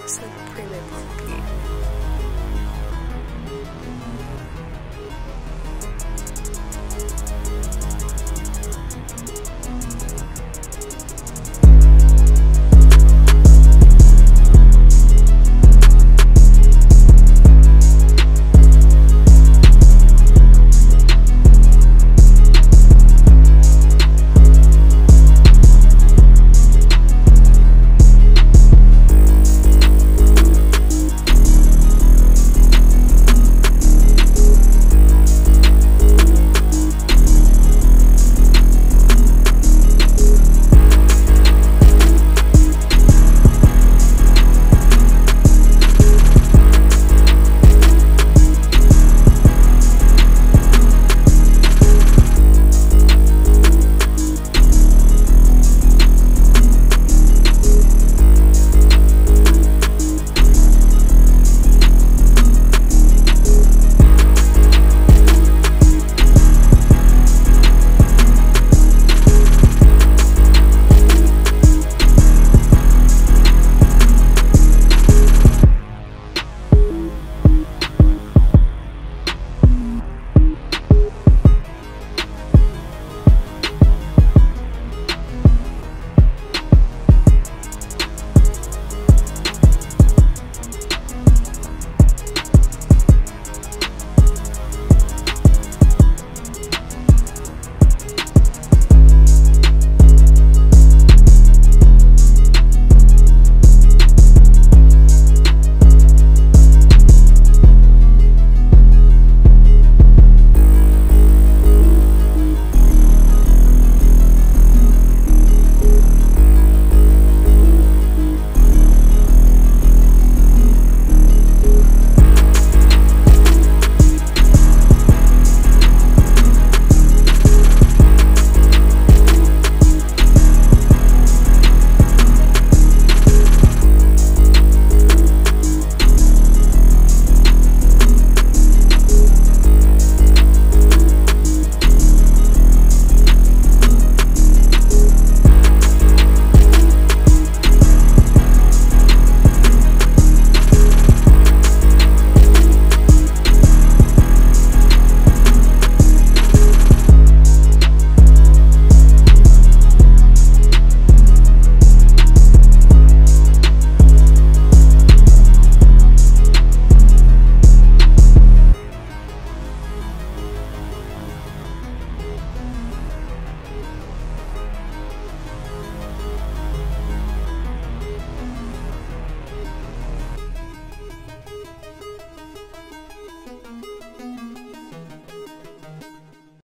It's like pretty.